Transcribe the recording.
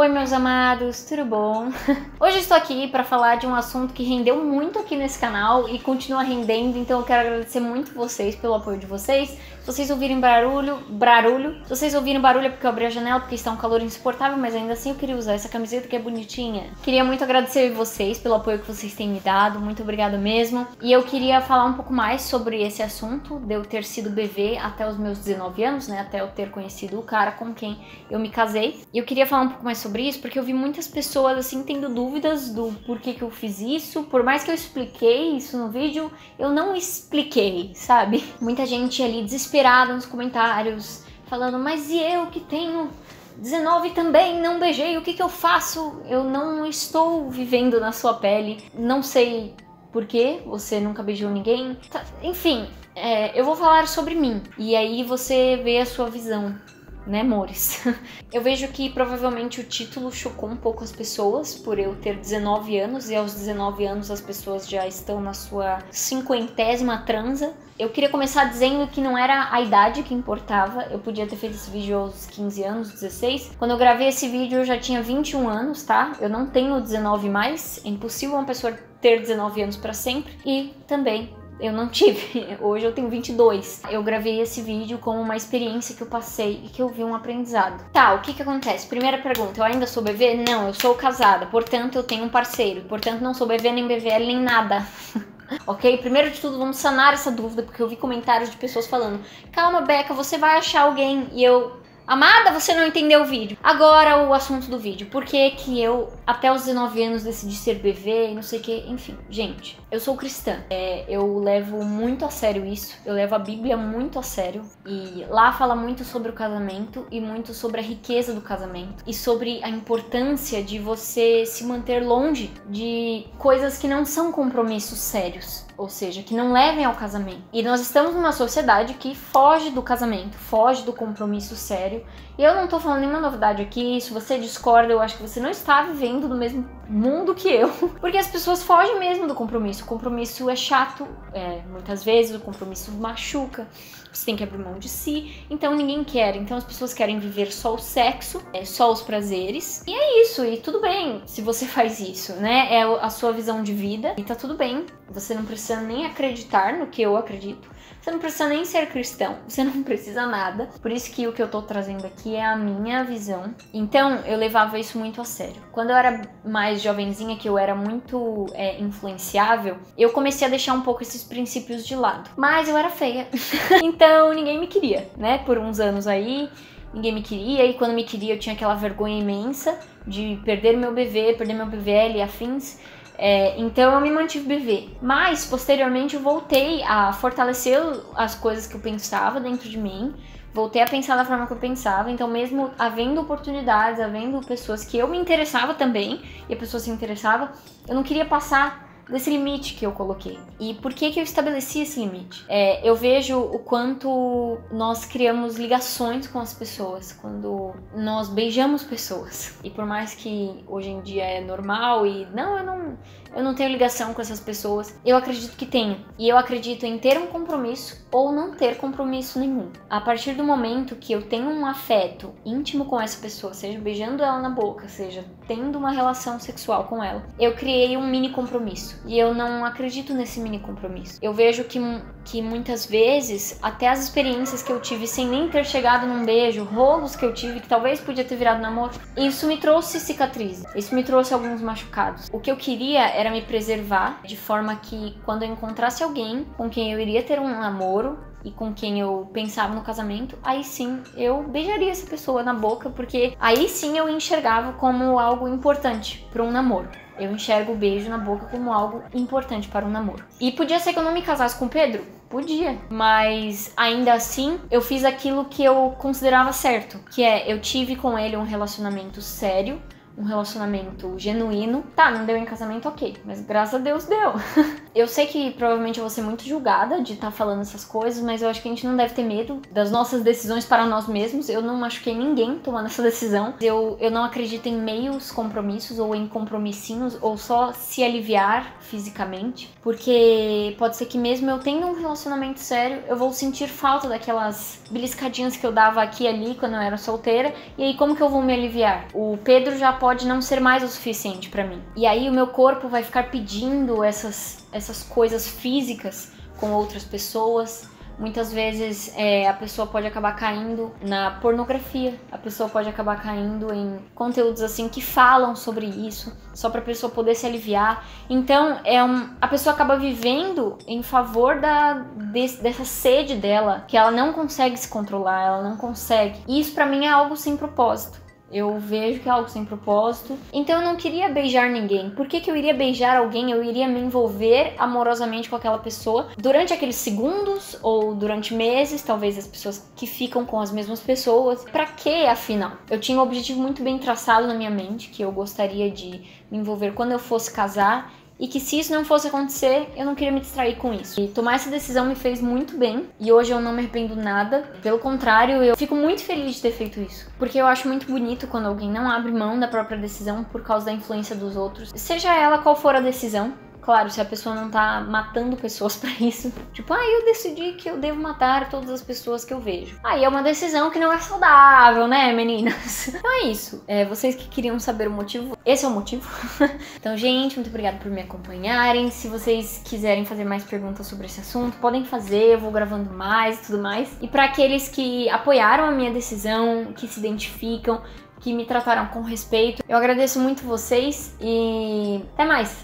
Oi, meus amados, tudo bom? Hoje estou aqui para falar de um assunto que rendeu muito aqui nesse canal e continua rendendo, então eu quero agradecer muito vocês pelo apoio de vocês. Se vocês ouvirem barulho, barulho, se vocês ouvirem barulho é porque eu abri a janela porque está um calor insuportável, mas ainda assim eu queria usar essa camiseta que é bonitinha. Queria muito agradecer vocês pelo apoio que vocês têm me dado, muito obrigada mesmo. E eu queria falar um pouco mais sobre esse assunto, de eu ter sido BV até os meus 19 anos, né, até eu ter conhecido o cara com quem eu me casei. E eu queria falar um pouco mais sobre sobre isso porque eu vi muitas pessoas assim tendo dúvidas do porquê que eu fiz isso. Por mais que eu expliquei isso no vídeo, eu não expliquei, sabe? Muita gente ali desesperada nos comentários falando: "Mas e eu que tenho 19 também, não beijei, o que que eu faço? Eu não estou vivendo na sua pele, não sei por que você nunca beijou ninguém. Tá, enfim, é, eu vou falar sobre mim e aí você vê a sua visão né, amores? eu vejo que provavelmente o título chocou um pouco as pessoas por eu ter 19 anos e aos 19 anos as pessoas já estão na sua cinquentésima transa. Eu queria começar dizendo que não era a idade que importava, eu podia ter feito esse vídeo aos 15 anos, 16. Quando eu gravei esse vídeo eu já tinha 21 anos, tá? Eu não tenho 19 mais, é impossível uma pessoa ter 19 anos para sempre. E também eu não tive. Hoje eu tenho 22. Eu gravei esse vídeo como uma experiência que eu passei e que eu vi um aprendizado. Tá, o que que acontece? Primeira pergunta, eu ainda sou BV? Não, eu sou casada, portanto eu tenho um parceiro. Portanto não sou BV nem BVL nem nada. ok? Primeiro de tudo, vamos sanar essa dúvida, porque eu vi comentários de pessoas falando: calma, Beca, você vai achar alguém. E eu, Amada, você não entendeu o vídeo. Agora o assunto do vídeo. Por que que eu, até os 19 anos, decidi ser BV e não sei o que. Enfim, gente, eu sou cristã. É, eu levo muito a sério isso. Eu levo a Bíblia muito a sério. E lá fala muito sobre o casamento e muito sobre a riqueza do casamento. E sobre a importância de você se manter longe de coisas que não são compromissos sérios ou seja, que não levem ao casamento. E nós estamos numa sociedade que foge do casamento, foge do compromisso sério. E eu não tô falando nenhuma novidade aqui, se você discorda, eu acho que você não está vivendo no mesmo mundo que eu, porque as pessoas fogem mesmo do compromisso. O compromisso é chato, é, muitas vezes o compromisso machuca, você tem que abrir mão de si, então ninguém quer. Então as pessoas querem viver só o sexo, é, só os prazeres, e é isso, e tudo bem se você faz isso, né? É a sua visão de vida, e tá tudo bem. Você não precisa nem acreditar no que eu acredito. Você não precisa nem ser cristão, você não precisa nada. Por isso que o que eu tô trazendo aqui é a minha visão. Então, eu levava isso muito a sério. Quando eu era mais jovenzinha, que eu era muito é, influenciável, eu comecei a deixar um pouco esses princípios de lado. Mas eu era feia. então, ninguém me queria, né? Por uns anos aí ninguém me queria, e quando me queria eu tinha aquela vergonha imensa de perder meu bebê, perder meu BVL e afins. É, então eu me mantive BV. Mas posteriormente eu voltei a fortalecer as coisas que eu pensava dentro de mim. Voltei a pensar da forma que eu pensava, então mesmo havendo oportunidades, havendo pessoas que eu me interessava também, e a pessoa se interessava, eu não queria passar desse limite que eu coloquei. E por que que eu estabeleci esse limite? É, eu vejo o quanto nós criamos ligações com as pessoas quando nós beijamos pessoas. E por mais que hoje em dia é normal e não, eu não, eu não tenho ligação com essas pessoas, eu acredito que tenho. E eu acredito em ter um compromisso ou não ter compromisso nenhum. A partir do momento que eu tenho um afeto íntimo com essa pessoa, seja beijando ela na boca, seja tendo uma relação sexual com ela, eu criei um mini compromisso. E eu não acredito nesse mini compromisso. Eu vejo que, que muitas vezes, até as experiências que eu tive sem nem ter chegado num beijo, rolos que eu tive que talvez podia ter virado namoro, isso me trouxe cicatrizes. Isso me trouxe alguns machucados. O que eu queria era me preservar de forma que quando eu encontrasse alguém com quem eu iria ter um namoro, e com quem eu pensava no casamento, aí sim eu beijaria essa pessoa na boca, porque aí sim eu enxergava como algo importante para um namoro. Eu enxergo o beijo na boca como algo importante para um namoro. E podia ser que eu não me casasse com o Pedro? Podia. Mas ainda assim, eu fiz aquilo que eu considerava certo, que é eu tive com ele um relacionamento sério um relacionamento genuíno. Tá, não deu em casamento, ok, mas graças a Deus deu. eu sei que provavelmente eu vou ser muito julgada de estar tá falando essas coisas, mas eu acho que a gente não deve ter medo das nossas decisões para nós mesmos. Eu não machuquei ninguém tomando essa decisão. Eu, eu não acredito em meios compromissos ou em compromissinhos ou só se aliviar fisicamente, porque pode ser que mesmo eu tendo um relacionamento sério, eu vou sentir falta daquelas beliscadinhas que eu dava aqui e ali quando eu era solteira. E aí como que eu vou me aliviar? O Pedro já pode não ser mais o suficiente para mim. E aí o meu corpo vai ficar pedindo essas essas coisas físicas com outras pessoas Muitas vezes é, a pessoa pode acabar caindo na pornografia, a pessoa pode acabar caindo em conteúdos assim que falam sobre isso, só para a pessoa poder se aliviar. Então, é um, a pessoa acaba vivendo em favor da, de, dessa sede dela, que ela não consegue se controlar, ela não consegue. E isso para mim é algo sem propósito. Eu vejo que é algo sem propósito. Então eu não queria beijar ninguém. Por que, que eu iria beijar alguém? Eu iria me envolver amorosamente com aquela pessoa durante aqueles segundos ou durante meses, talvez as pessoas que ficam com as mesmas pessoas. Para que afinal? Eu tinha um objetivo muito bem traçado na minha mente que eu gostaria de me envolver quando eu fosse casar e que se isso não fosse acontecer, eu não queria me distrair com isso. E tomar essa decisão me fez muito bem e hoje eu não me arrependo nada. Pelo contrário, eu fico muito feliz de ter feito isso, porque eu acho muito bonito quando alguém não abre mão da própria decisão por causa da influência dos outros, seja ela qual for a decisão. Claro, se a pessoa não tá matando pessoas para isso. Tipo, ah, eu decidi que eu devo matar todas as pessoas que eu vejo. Aí é uma decisão que não é saudável, né, meninas? Então é isso. É, vocês que queriam saber o motivo, esse é o motivo. então, gente, muito obrigada por me acompanharem. Se vocês quiserem fazer mais perguntas sobre esse assunto, podem fazer, eu vou gravando mais e tudo mais. E para aqueles que apoiaram a minha decisão, que se identificam, que me trataram com respeito, eu agradeço muito vocês e até mais!